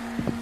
うん